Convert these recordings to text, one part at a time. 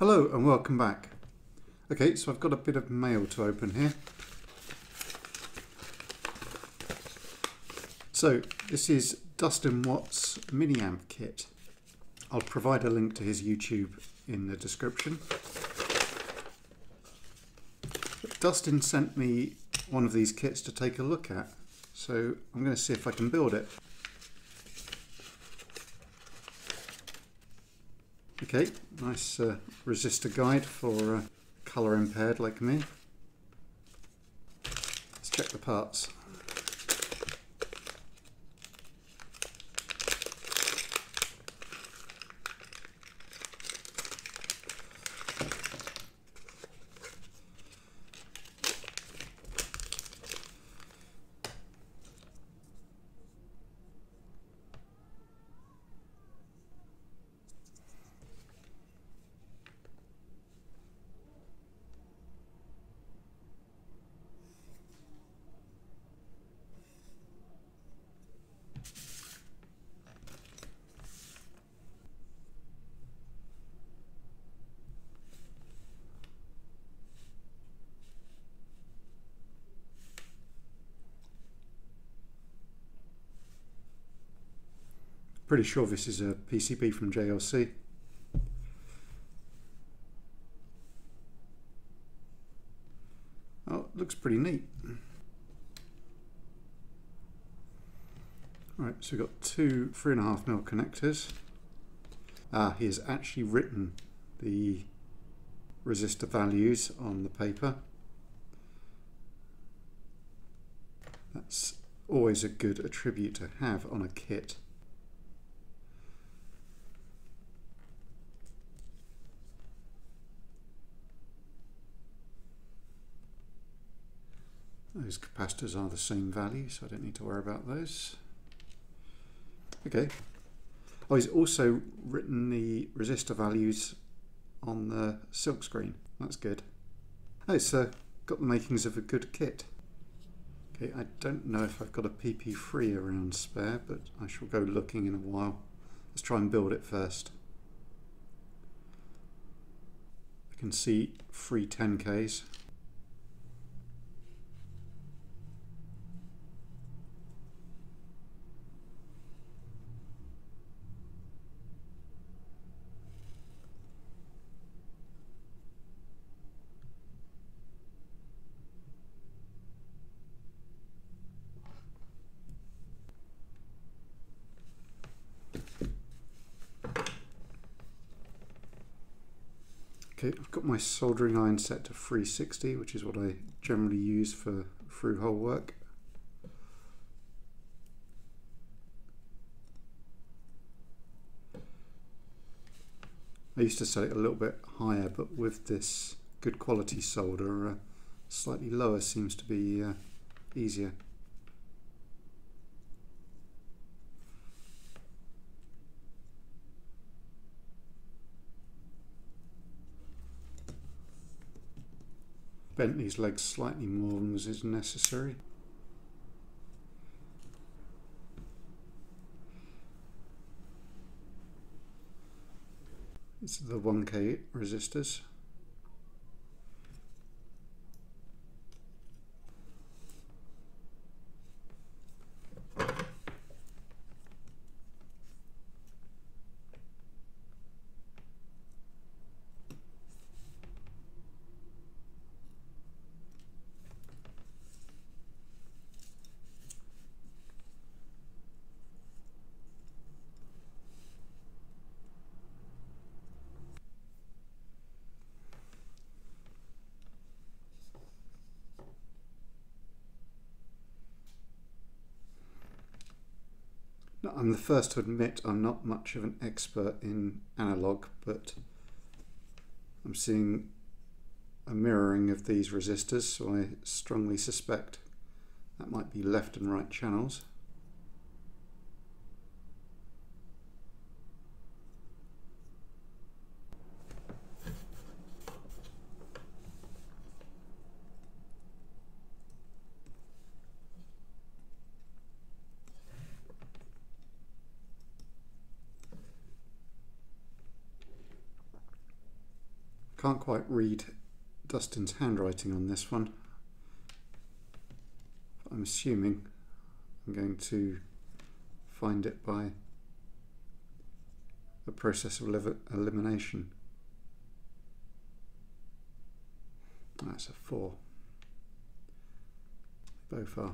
Hello and welcome back. Okay, so I've got a bit of mail to open here. So this is Dustin Watts' mini amp kit. I'll provide a link to his YouTube in the description. Dustin sent me one of these kits to take a look at. So I'm going to see if I can build it. Okay, nice uh, resistor guide for uh, colour impaired like me. Let's check the parts. Pretty sure this is a PCB from JLC. Oh, looks pretty neat. Right, so we've got two three and a half mil connectors. Ah, he has actually written the resistor values on the paper. That's always a good attribute to have on a kit. Those capacitors are the same value, so I don't need to worry about those. Okay. Oh, he's also written the resistor values on the silk screen. That's good. Oh, it's uh, got the makings of a good kit. Okay, I don't know if I've got a PP3 around spare, but I shall go looking in a while. Let's try and build it first. I can see three 10Ks. Okay, I've got my soldering iron set to 360, which is what I generally use for through hole work. I used to set it a little bit higher, but with this good quality solder, uh, slightly lower seems to be uh, easier. Bent these legs slightly more than was is necessary. It's the 1k resistors. I'm the first to admit I'm not much of an expert in analog, but I'm seeing a mirroring of these resistors, so I strongly suspect that might be left and right channels. Can't quite read Dustin's handwriting on this one. I'm assuming I'm going to find it by a process of elimination. That's a 4. Both are.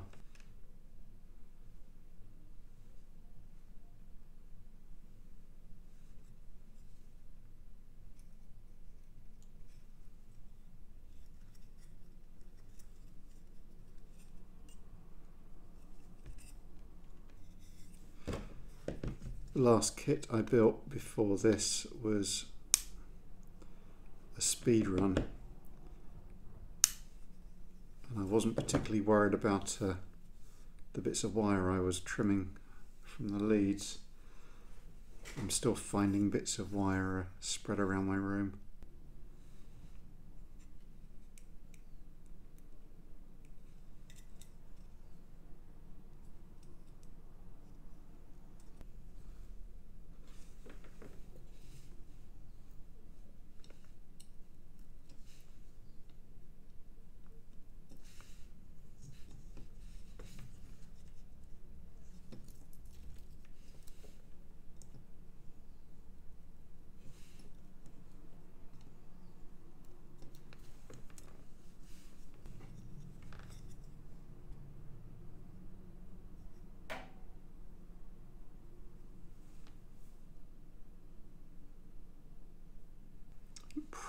Last kit I built before this was a speed run and I wasn't particularly worried about uh, the bits of wire I was trimming from the leads. I'm still finding bits of wire uh, spread around my room.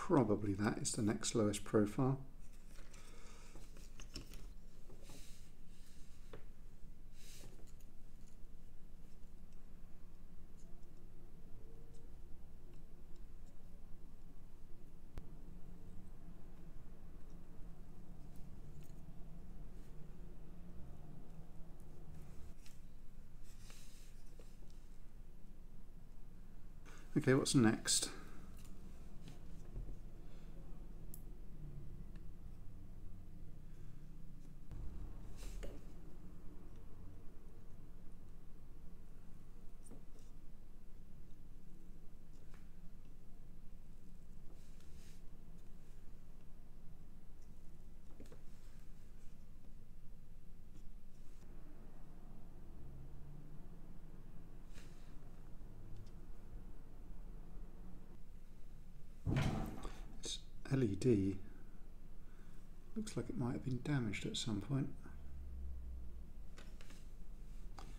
Probably that is the next lowest profile. Okay, what's next? LED looks like it might have been damaged at some point.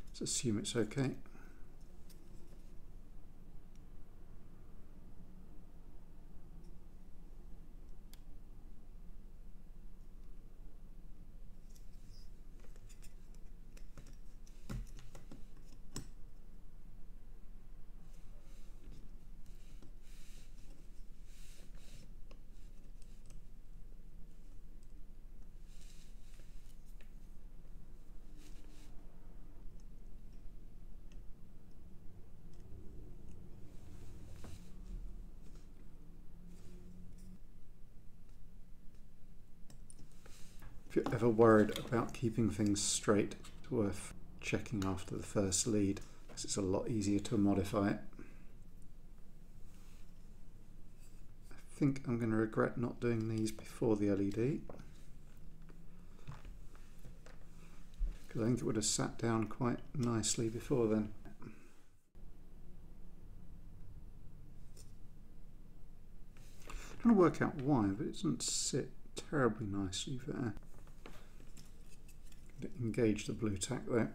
Let's assume it's okay. If you're ever worried about keeping things straight, it's worth checking after the first lead because it's a lot easier to modify it. I think I'm going to regret not doing these before the LED because I think it would have sat down quite nicely before then. I'm trying to work out why, but it doesn't sit terribly nicely there engage the Blu-Tack there.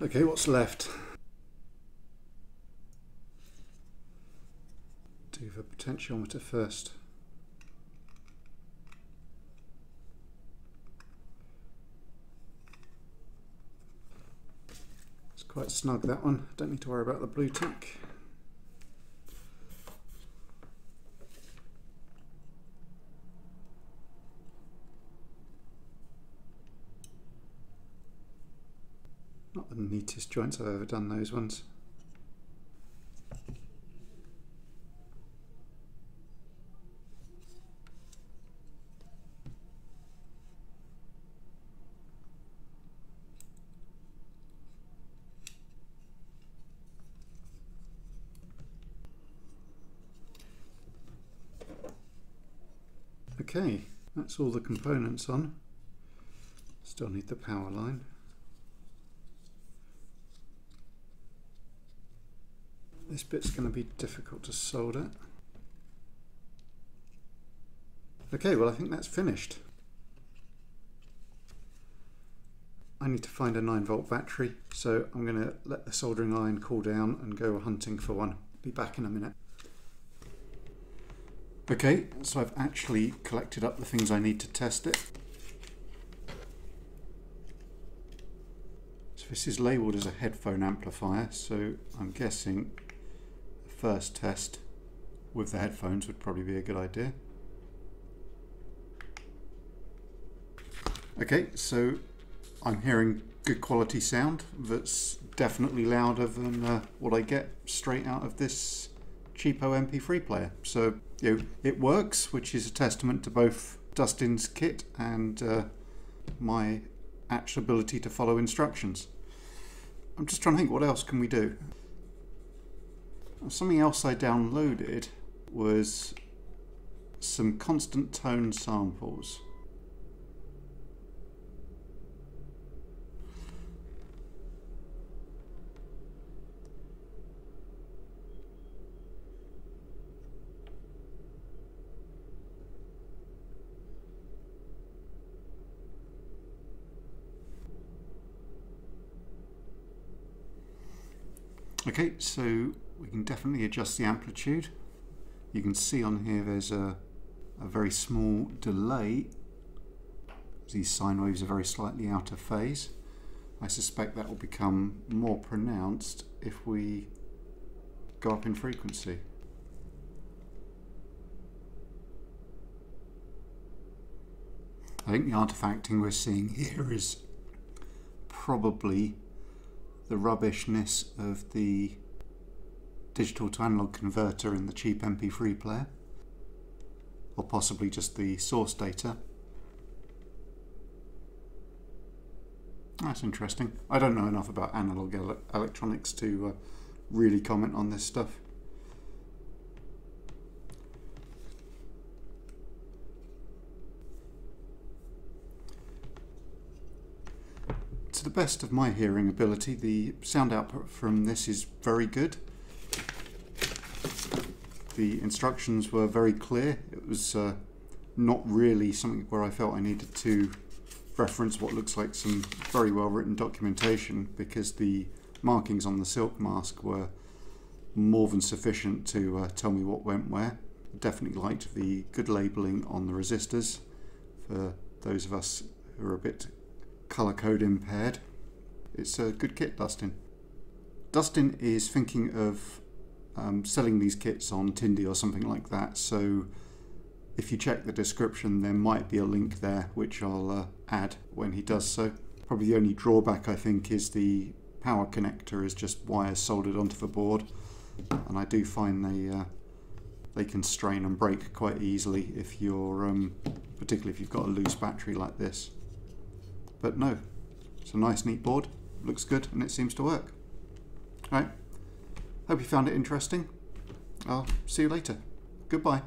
Okay, what's left? Do the potentiometer first. It's quite snug that one, don't need to worry about the Blu-Tack. Not the neatest joints I've ever done those ones. Okay, that's all the components on. Still need the power line. This bit's going to be difficult to solder. Okay, well I think that's finished. I need to find a 9 volt battery, so I'm going to let the soldering iron cool down and go hunting for one. Be back in a minute. Okay, so I've actually collected up the things I need to test it. So this is labelled as a headphone amplifier, so I'm guessing first test with the headphones would probably be a good idea. Okay, so I'm hearing good quality sound that's definitely louder than uh, what I get straight out of this cheapo MP3 player. So you know, it works, which is a testament to both Dustin's kit and uh, my actual ability to follow instructions. I'm just trying to think what else can we do. Something else I downloaded was some constant tone samples. Okay, so we can definitely adjust the amplitude. You can see on here there's a, a very small delay. These sine waves are very slightly out of phase. I suspect that will become more pronounced if we go up in frequency. I think the artifacting we're seeing here is probably the rubbishness of the digital to analog converter in the cheap MP3 player, or possibly just the source data. That's interesting. I don't know enough about analog ele electronics to uh, really comment on this stuff. To the best of my hearing ability, the sound output from this is very good. The instructions were very clear. It was uh, not really something where I felt I needed to reference what looks like some very well written documentation because the markings on the silk mask were more than sufficient to uh, tell me what went where. Definitely liked the good labelling on the resistors for those of us who are a bit colour code impaired. It's a good kit, Dustin. Dustin is thinking of um, selling these kits on Tindie or something like that, so if you check the description there might be a link there which I'll uh, add when he does so. Probably the only drawback I think is the power connector is just wires soldered onto the board and I do find they uh, they can strain and break quite easily if you're um, particularly if you've got a loose battery like this. But no, it's a nice neat board, looks good and it seems to work. Alright, hope you found it interesting. I'll see you later. Goodbye.